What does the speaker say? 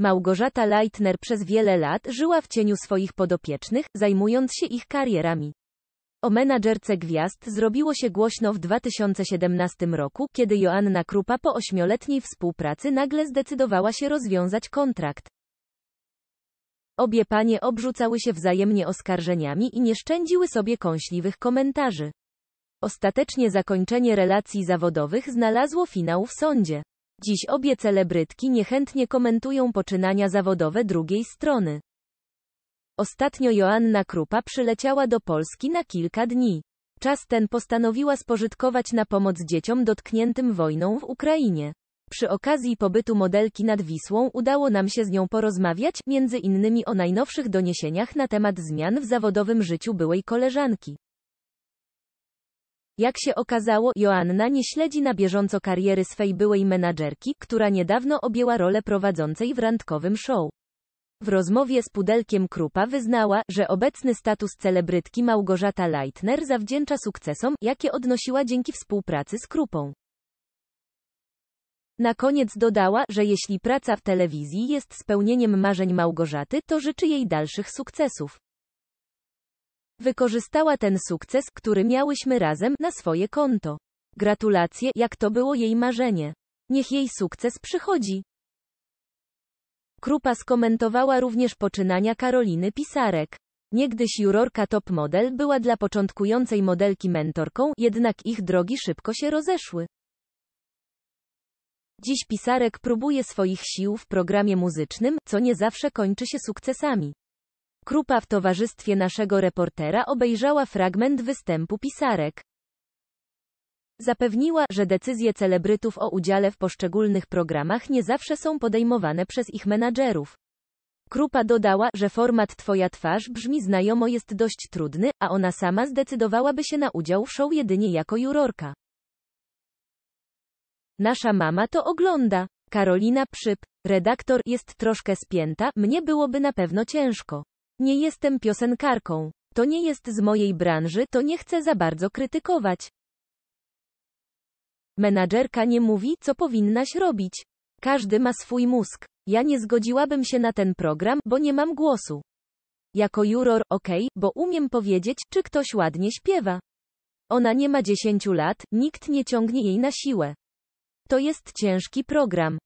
Małgorzata Leitner przez wiele lat żyła w cieniu swoich podopiecznych, zajmując się ich karierami. O menadżerce gwiazd zrobiło się głośno w 2017 roku, kiedy Joanna Krupa po ośmioletniej współpracy nagle zdecydowała się rozwiązać kontrakt. Obie panie obrzucały się wzajemnie oskarżeniami i nie szczędziły sobie kąśliwych komentarzy. Ostatecznie zakończenie relacji zawodowych znalazło finał w sądzie. Dziś obie celebrytki niechętnie komentują poczynania zawodowe drugiej strony. Ostatnio Joanna Krupa przyleciała do Polski na kilka dni. Czas ten postanowiła spożytkować na pomoc dzieciom dotkniętym wojną w Ukrainie. Przy okazji pobytu modelki nad Wisłą udało nam się z nią porozmawiać, między innymi o najnowszych doniesieniach na temat zmian w zawodowym życiu byłej koleżanki. Jak się okazało, Joanna nie śledzi na bieżąco kariery swej byłej menadżerki, która niedawno objęła rolę prowadzącej w randkowym show. W rozmowie z Pudelkiem Krupa wyznała, że obecny status celebrytki Małgorzata Leitner zawdzięcza sukcesom, jakie odnosiła dzięki współpracy z Krupą. Na koniec dodała, że jeśli praca w telewizji jest spełnieniem marzeń Małgorzaty, to życzy jej dalszych sukcesów. Wykorzystała ten sukces, który miałyśmy razem, na swoje konto. Gratulacje, jak to było jej marzenie. Niech jej sukces przychodzi. Krupa skomentowała również poczynania Karoliny Pisarek. Niegdyś jurorka top model była dla początkującej modelki mentorką, jednak ich drogi szybko się rozeszły. Dziś Pisarek próbuje swoich sił w programie muzycznym, co nie zawsze kończy się sukcesami. Krupa w towarzystwie naszego reportera obejrzała fragment występu Pisarek. Zapewniła, że decyzje celebrytów o udziale w poszczególnych programach nie zawsze są podejmowane przez ich menadżerów. Krupa dodała, że format Twoja twarz brzmi znajomo jest dość trudny, a ona sama zdecydowałaby się na udział w show jedynie jako jurorka. Nasza mama to ogląda. Karolina Przyp, redaktor, jest troszkę spięta, mnie byłoby na pewno ciężko. Nie jestem piosenkarką. To nie jest z mojej branży, to nie chcę za bardzo krytykować. Menadżerka nie mówi, co powinnaś robić. Każdy ma swój mózg. Ja nie zgodziłabym się na ten program, bo nie mam głosu. Jako juror, okay, bo umiem powiedzieć, czy ktoś ładnie śpiewa. Ona nie ma 10 lat, nikt nie ciągnie jej na siłę. To jest ciężki program.